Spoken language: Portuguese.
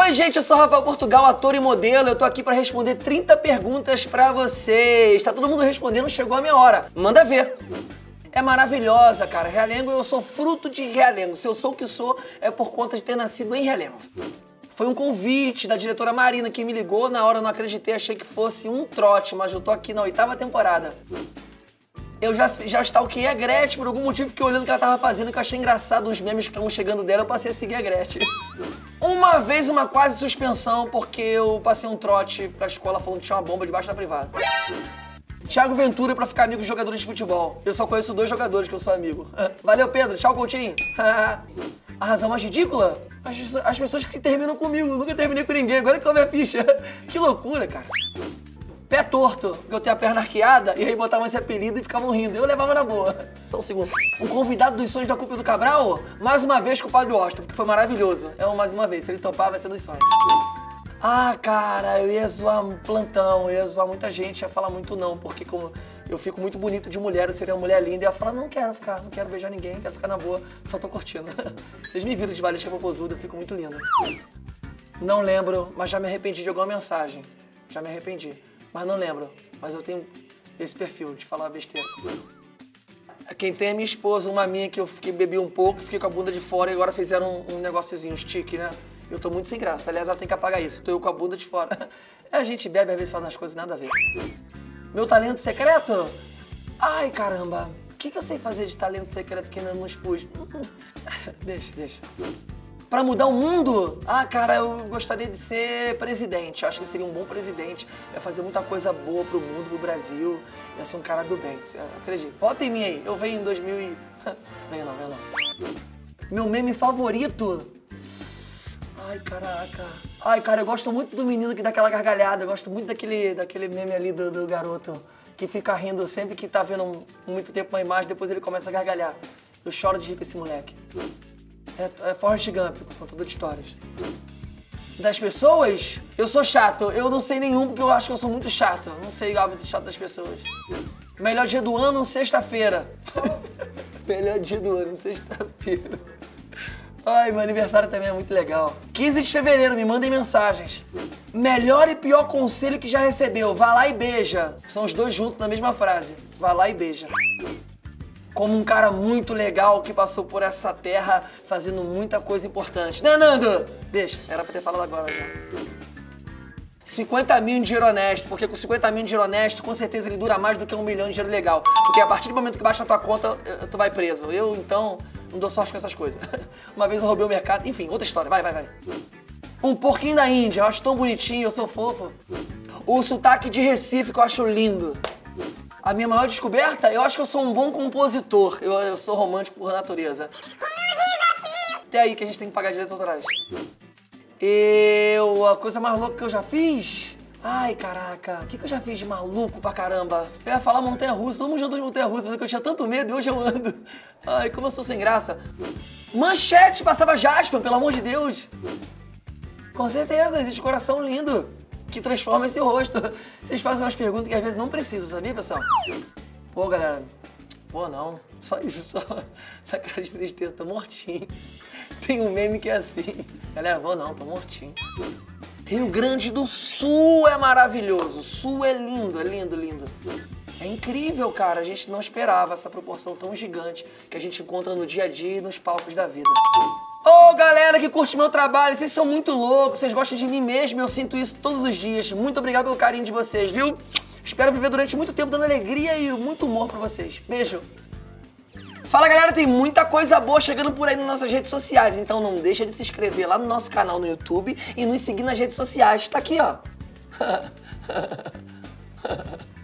Oi, gente, eu sou Rafael Portugal, ator e modelo. Eu tô aqui para responder 30 perguntas para vocês. Tá todo mundo respondendo, chegou a minha hora. Manda ver. É maravilhosa, cara. Realengo, eu sou fruto de Realengo. Se eu sou o que sou, é por conta de ter nascido em Realengo. Foi um convite da diretora Marina que me ligou. Na hora eu não acreditei, achei que fosse um trote, mas eu tô aqui na oitava temporada. Eu já, já stalkeei a Gretchen por algum motivo que olhando o que ela tava fazendo, que eu achei engraçado os memes que estavam chegando dela, eu passei a seguir a Gretchen. Uma vez uma quase suspensão porque eu passei um trote pra escola falando que tinha uma bomba debaixo da privada. Thiago Ventura pra ficar amigo de jogadores de futebol. Eu só conheço dois jogadores que eu sou amigo. Valeu, Pedro. Tchau, Coutinho. A razão mais ridícula? As, as pessoas que terminam comigo. Eu nunca terminei com ninguém. Agora que eu me a ficha. Que loucura, cara. Torto, porque eu tenho a perna arqueada, e aí botavam esse apelido e ficavam rindo. Eu levava na boa. Só um segundo. Um convidado dos sonhos da Culpa do Cabral, mais uma vez com o Padre Austin, porque foi maravilhoso. É mais uma vez, se ele topar, vai ser dos sonhos. Ah, cara, eu ia zoar um plantão, eu ia zoar muita gente, ia falar muito não, porque como eu fico muito bonito de mulher, eu seria uma mulher linda, eu ia falar, não quero ficar, não quero beijar ninguém, quero ficar na boa, só tô curtindo. Vocês me viram de valesca popozuda, eu fico muito linda. Não lembro, mas já me arrependi de alguma mensagem. Já me arrependi. Mas não lembro. Mas eu tenho esse perfil de falar besteira. Quem tem é minha esposa, uma minha que eu fiquei, bebi um pouco, fiquei com a bunda de fora e agora fizeram um, um negóciozinho, um stick, né? Eu tô muito sem graça. Aliás, ela tem que apagar isso. Tô eu com a bunda de fora. É, a gente bebe, às vezes faz umas coisas nada a ver. Meu talento secreto? Ai, caramba. O que, que eu sei fazer de talento secreto que ainda não expus? deixa, deixa. Pra mudar o mundo? Ah, cara, eu gostaria de ser presidente. Acho que seria um bom presidente. Ia fazer muita coisa boa pro mundo, pro Brasil. Ia ser um cara do bem. Você acredita? Vota em mim aí. Eu venho em 2000 e... venho não, venho não. Meu meme favorito? Ai, caraca. Ai, cara, eu gosto muito do menino que dá aquela gargalhada. Eu gosto muito daquele, daquele meme ali do, do garoto que fica rindo sempre que tá vendo muito tempo uma imagem, depois ele começa a gargalhar. Eu choro de rir com esse moleque. É, é Forrest Gump, contador de histórias. Das pessoas, eu sou chato. Eu não sei nenhum porque eu acho que eu sou muito chato. Não sei o hábito chato das pessoas. Melhor dia do ano, sexta-feira. Melhor dia do ano, sexta-feira. Ai, meu aniversário também é muito legal. 15 de fevereiro, me mandem mensagens. Melhor e pior conselho que já recebeu. Vá lá e beija. São os dois juntos na mesma frase. Vá lá e beija como um cara muito legal que passou por essa terra fazendo muita coisa importante. Não, Nando! Deixa, era pra ter falado agora já. 50 mil em dinheiro honesto, porque com 50 mil em dinheiro honesto, com certeza ele dura mais do que um milhão de dinheiro legal. Porque a partir do momento que baixa a tua conta, tu vai preso. Eu, então, não dou sorte com essas coisas. Uma vez eu roubei o mercado, enfim, outra história, vai, vai, vai. Um porquinho da Índia, eu acho tão bonitinho, eu sou fofo. O sotaque de Recife, que eu acho lindo. A minha maior descoberta, eu acho que eu sou um bom compositor. Eu, eu sou romântico por natureza. Até aí que a gente tem que pagar direitos autorais. Eu. A coisa mais louca que eu já fiz. Ai, caraca, o que, que eu já fiz de maluco pra caramba? Eu ia falar montanha-russa, todo mundo já andou de montanha-russa, mas eu tinha tanto medo e hoje eu ando. Ai, como eu sou sem graça. Manchete passava Jasper, pelo amor de Deus. Com certeza, existe coração lindo que transforma esse rosto. Vocês fazem umas perguntas que às vezes não precisam, sabia, pessoal? Pô, galera, pô, não. Só isso, só essa cara de tristeza, tô mortinho. Tem um meme que é assim. Galera, vou não, tô mortinho. Rio Grande do Sul é maravilhoso. Sul é lindo, é lindo, lindo. É incrível, cara. A gente não esperava essa proporção tão gigante que a gente encontra no dia a dia e nos palcos da vida. Galera que curte meu trabalho, vocês são muito loucos, vocês gostam de mim mesmo, eu sinto isso todos os dias. Muito obrigado pelo carinho de vocês, viu? Espero viver durante muito tempo dando alegria e muito humor pra vocês. Beijo! Fala galera, tem muita coisa boa chegando por aí nas nossas redes sociais, então não deixa de se inscrever lá no nosso canal no YouTube e nos seguir nas redes sociais. Tá aqui, ó.